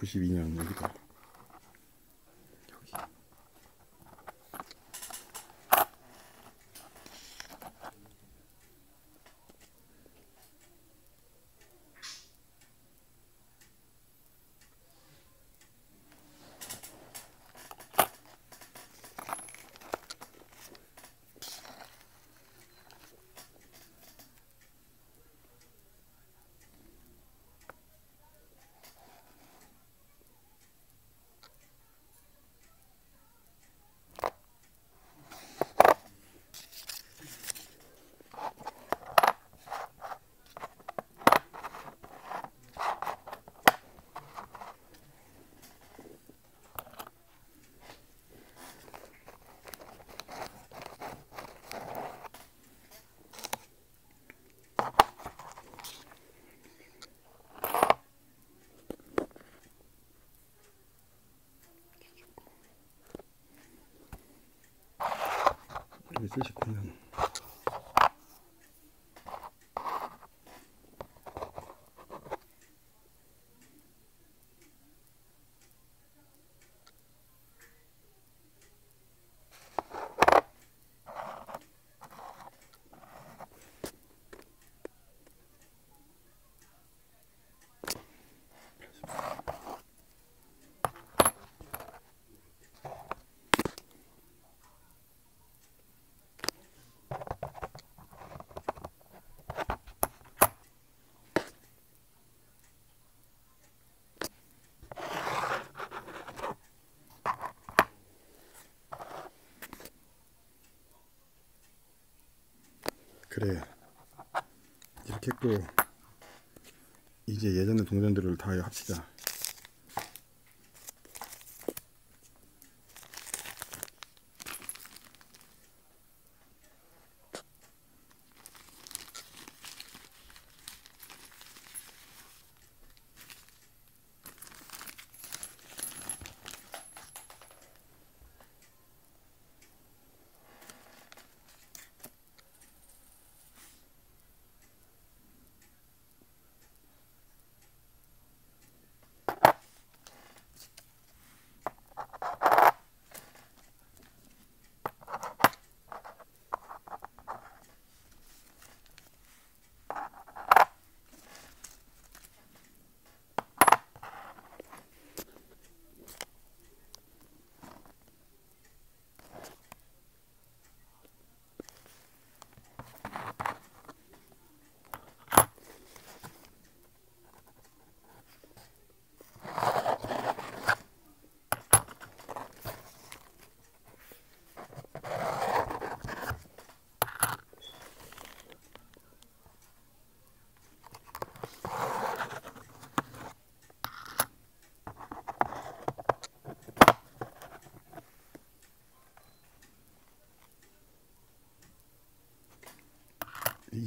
92년 여기다 여기 79년 그래. 이렇게 또 이제 예전의 동전들을 다 합시다.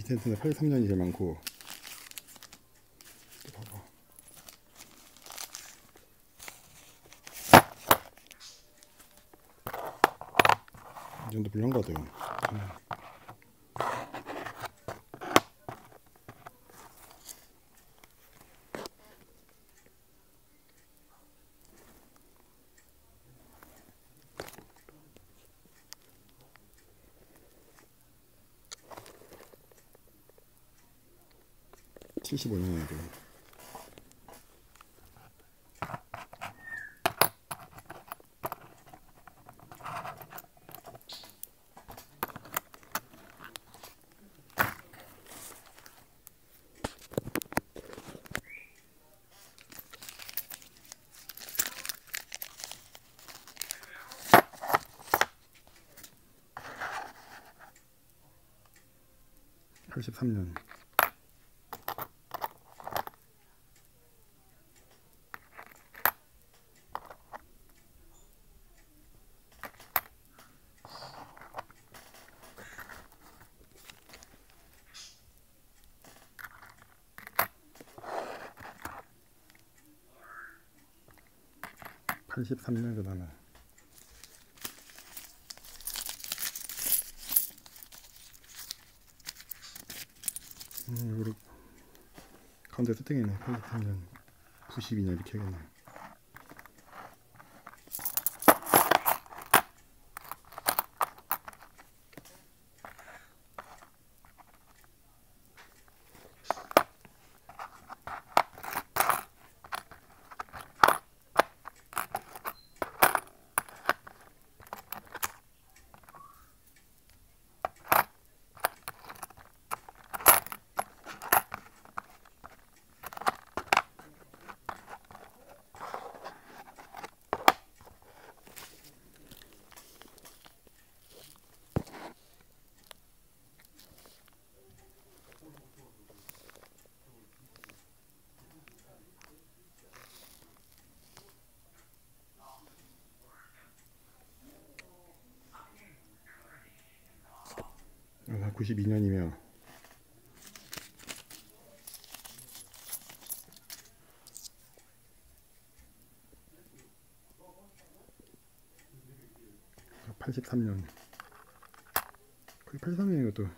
2센트는 83년이 제일 많고. 이 정도 불량가도 75년이에요. 83년 (83년) 그 다음에 음, 우리 가운데 뜨땡이네. 83년 92년 이렇게 하겠네 92년이면 (83년) 거의 (83년이면) 이것도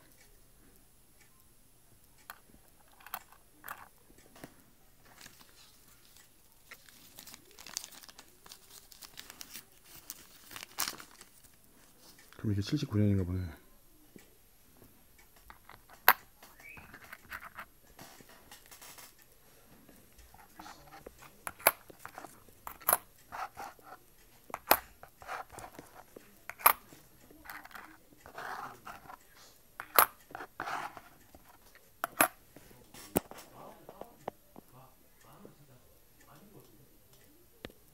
그럼 이게 (79년인가) 보네